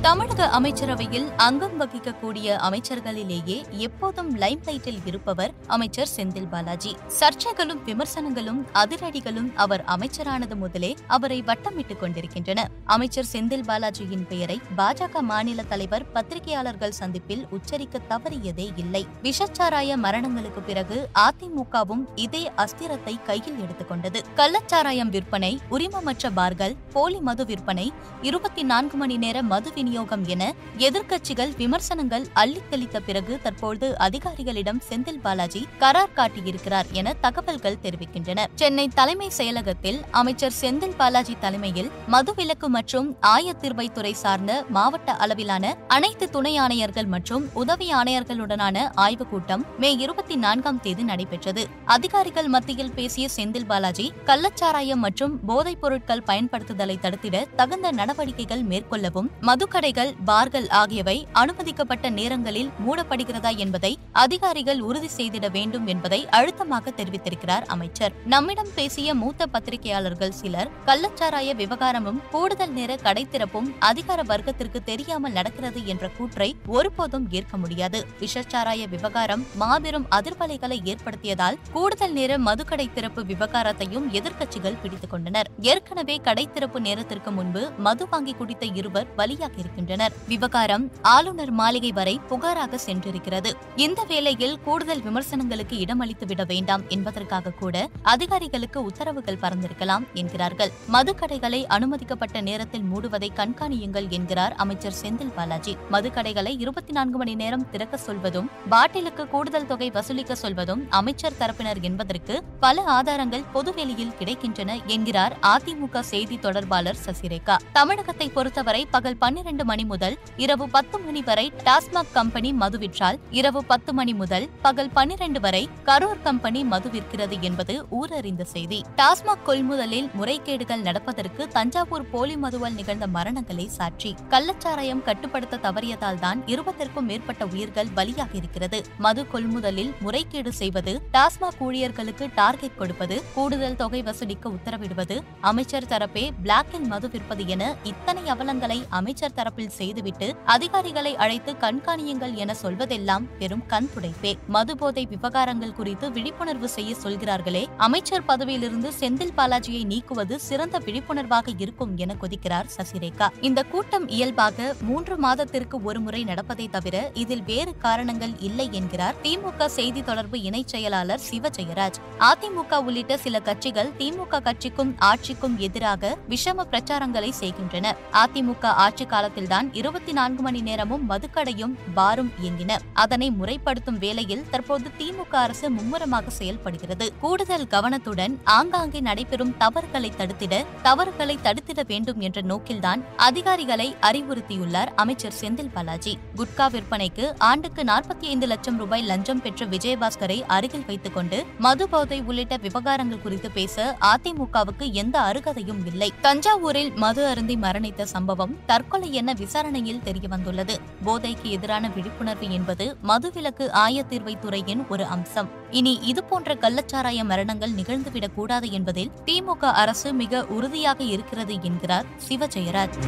தமிழக அமைச்சரவையில் அங்கம் வகிக்கக்கூடிய அமைச்சர்களிலேயே எப்போதும் லைம்லைட்டில் இருப்பவர் அமைச்சர் செந்தில் பாலாஜி. சர்ச்சைகளும் விமர்சனங்களும் அதிரடிகளும் அவர் அமைச்சரானது முதலே அவரை வட்டமிட்டுக் கொண்டிருக்கின்றன. அமைச்சர் செந்தில் பாலாஜியின் பெயரை பாஜக மாநில தலைவர் பத்திரிகையாளர்கள் சந்திப்பில் உச்சரிக்க தவறியதே இல்லை. விஷச்சாராய மரணங்களுக்கு பிறகு அதிமுகவும் இதே அஸ்திரத்தை கையில் எடுத்துக்கொண்டது. கள்ளச்சாராயம் விற்பனை உரிமமற்ற பார்கள் போலி மது விற்பனை இருபத்தி நான்கு மணி நேர மது விநியோகம் என எதிர்க்கட்சிகள் விமர்சனங்கள் அள்ளித் தெளித்த பிறகு தற்போது அதிகாரிகளிடம் செந்தில் பாலாஜி கரார் காட்டியிருக்கிறார் என தகவல்கள் தெரிவிக்கின்றன. சென்னை தலைமை செயலகத்தில் அமைச்சர் செந்தில் பாலாஜி தலைமையில் மதுவிலக்கு மற்றும் ஆயத்தீர்வைத்துறை சார்ந்த மாவட்ட அளவிலான அனைத்து துணை ஆணையர்கள் மற்றும் உதவி ஆணையர்களுடனான ஆய்வுக் கூட்டம் மே இருபத்தி நான்காம் தேதி நடைபெற்றது. அதிகாரிகள் மத்தியில் பேசிய செந்தில் பாலாஜி கள்ளச்சாராயம் மற்றும் போதைப் பொருட்கள் பயன்படுத்துதலை தடுத்திட தகுந்த நடவடிக்கைகள் மேற்கொள்ளவும் மதுக்கடைகள் பார்கள் ஆகியவை அனுமதிக்கப்பட்ட நேரங்களில் மூடப்படுகிறதா என்பதை அதிகாரிகள் உறுதி செய்திட வேண்டும் என்பதை அழுத்தமாக தெரிவித்திருக்கிறார் அமைச்சர். நம்மிடம் பேசிய மூத்த பத்திரிகையாளர்கள் சிலர் கள்ளச்சாராய விவகாரமும் கூடுதல் பகல் நேர கடை திறப்பும் அதிகார வர்க்கத்திற்கு தெரியாமல் நடக்கிறது என்ற கூற்றை ஒருபோதும் ஏற்க முடியாது. விஷச்சாராய விவகாரம் மாபெரும் அதிர்வலைகளை ஏற்படுத்தியதால் கூடுதல் நேர மதுக்கடை திறப்பு விவகாரத்தையும் எதிர்க்கட்சிகள் பிடித்துக் கொண்டனர். ஏற்கனவே கடை திறப்பு நேரத்திற்கு முன்பு மது வாங்கி குடித்த இருவர் பலியாகி இருக்கின்றனர். விவகாரம் ஆளுநர் மாளிகை வரை புகாராக சென்றிருக்கிறது. இந்த வேளையில் கூடுதல் விமர்சனங்களுக்கு இடமளித்து விட வேண்டாம் என்பதற்காக கூட அதிகாரிகளுக்கு உத்தரவுகள் பறந்திருக்கலாம் என்கிறார்கள். மதுக்கடைகளை அனுமதிக்கப்பட்ட நேரத்தில் மூடுவதை கண்காணியுங்கள் என்கிறார் அமைச்சர் செந்தில் பாலாஜி. மதுக்கடைகளை இருபத்தி நான்கு மணி நேரம் திறக்க சொல்வதும் பாட்டிலுக்கு கூடுதல் தொகை வசூலிக்க சொல்வதும் அமைச்சர் தரப்பினர் என்பதற்கு பல ஆதாரங்கள் பொதுவெளியில் கிடைக்கின்றன என்கிறார் அதிமுக செய்தி தொடர்பாளர் சசிரேகா. தமிழகத்தை பொறுத்தவரை பகல் பன்னிரண்டு மணி முதல் இரவு பத்து மணி வரை டாஸ்மாக் கம்பெனி மது விற்றால் இரவு பத்து மணி முதல் பகல் பன்னிரண்டு வரை கரூர் கம்பெனி மது விற்கிறது என்பது ஊரறிந்த செய்தி. டாஸ்மாக் கொள்முதலில் முறைகேடுகள் நடப்பதற்கு தஞ்சாவூர் போலி மதுவால் நிகழ்ந்த மரணங்களே சாட்சி. கள்ளச்சாராயம் கட்டுப்படுத்த தவறியதால் தான் இருபத்திற்கும் மேற்பட்ட உயிர்கள் பலியாக இருக்கிறது. மது கொள்முதலில் முறைகேடு செய்வது டாஸ்மாக் ஊழியர்களுக்கு டார்கெட் கொடுப்பது கூடுதல் தொகை வசூலிக்க உத்தரவிடுவது அமைச்சர் தரப்பே பிளாக்கில் மது விற்பது என இத்தனை அவலங்களை அமைச்சர் தரப்பில் செய்துவிட்டு அதிகாரிகளை அழைத்து கண்காணியுங்கள் என சொல்வதெல்லாம் பெரும் கண் துடைப்பே. மது போதை விவகாரங்கள் குறித்து விழிப்புணர்வு செய்ய சொல்கிறார்களே அமைச்சர் பதவியிலிருந்து செந்தில் பாலாஜியை நீக்குவது சிறந்த விழிப்புணர்வாக இருக்கும் என கொதிக்கிறார் சசிரேகா. இந்த கூட்டம் இயல்பாக மூன்று மாதத்திற்கு ஒருமுறை நடப்பதை தவிர இதில் வேறு காரணங்கள் இல்லை என்கிறார் திமுக செய்தி தொடர்பு இணைச் செயலாளர் சிவ ஜெயராஜ் அதிமுக உள்ளிட்ட சில கட்சிகள் திமுக கட்சிக்கும் ஆட்சிக்கும் எதிராக விஷம பிரச்சாரங்களை செய்கின்றன. அதிமுக ஆட்சி காலத்தில்தான் இருபத்தி நான்கு மணி நேரமும் மதுக்கடையும் பாரும் இயங்கின. அதனை முறைப்படுத்தும் வேளையில் தற்போது திமுக அரசு மும்முரமாக செயல்படுகிறது. கூடுதல் கவனத்துடன் ஆங்காங்கே நடைபெறும் தவறுகளை தடுத்திட தவறுகளை தடுத்திட வேண்டும் என்ற நோக்கில்தான் அதிகாரிகளை அறிவுறுத்தியுள்ளார் அமைச்சர் செந்தில் பாலாஜி. குட்கா விற்பனைக்கு ஆண்டுக்கு நாற்பத்தி ஐந்து லட்சம் ரூபாய் லஞ்சம் பெற்ற விஜயபாஸ்கரை அருகில் வைத்துக் கொண்டு மது போதை உள்ளிட்ட விவகாரங்கள் குறித்து பேச அதிமுகவுக்கு எந்த அருகதையும் இல்லை. தஞ்சாவூரில் மது அருந்தி மரணித்த சம்பவம் தற்கொலை என விசாரணையில் தெரியவந்துள்ளது. போதைக்கு எதிரான விழிப்புணர்வு என்பது மதுவிலக்கு ஆயத்தீர்வைத் துறையின் ஒரு அம்சம். இனி இதுபோன்ற கள்ளச்சாராய மரணங்கள் நிகழ்ந்துவிடக் கூடாது என்பதில் திமுக அரசு மிக உறுதியாக இருக்கிறது என்கிறார் சிவஜெயராஜ்.